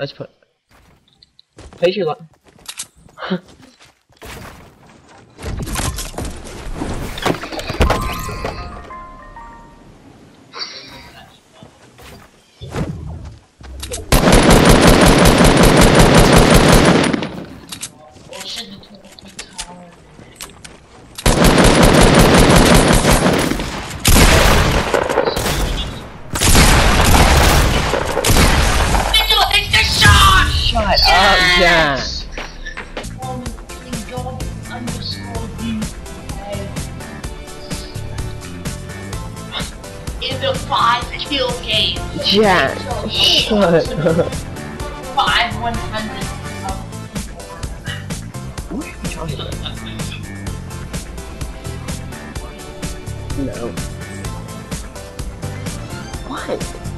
Let's put. Place your. Lo- Um, you. In the five kill game. Jack. Shut up. Five one hundred. What are you talking about? No. What?